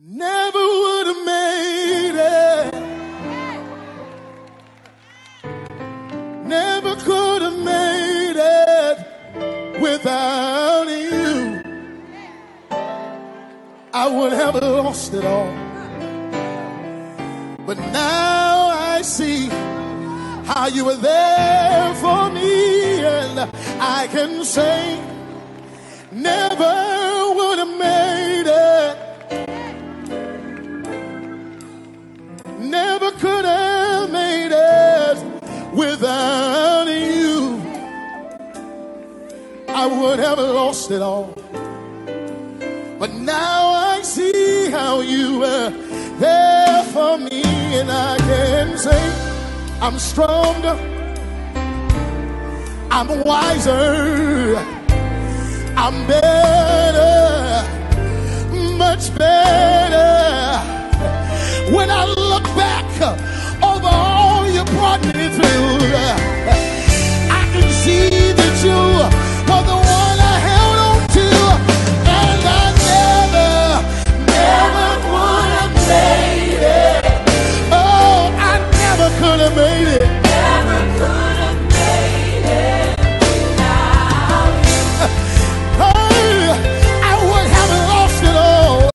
Never would have made it. Never could have made it without you. I would have lost it all. But now I see how you were there for me, and I can say, never Never could have made it without you. I would have lost it all. But now I see how you were there for me, and I can say I'm stronger, I'm wiser, I'm better, much better. When I look back